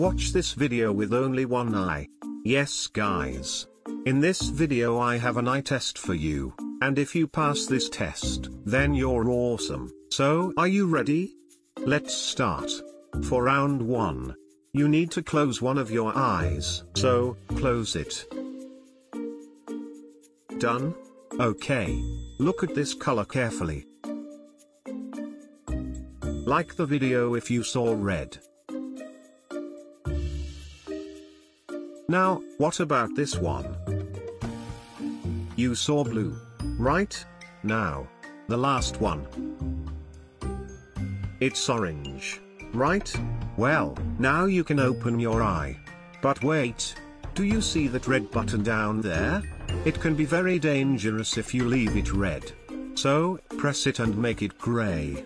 Watch this video with only one eye. Yes guys. In this video I have an eye test for you, and if you pass this test, then you're awesome. So are you ready? Let's start. For round 1. You need to close one of your eyes, so, close it. Done? Okay. Look at this color carefully. Like the video if you saw red. Now, what about this one? You saw blue. Right? Now. The last one. It's orange. Right? Well, now you can open your eye. But wait. Do you see that red button down there? It can be very dangerous if you leave it red. So, press it and make it gray.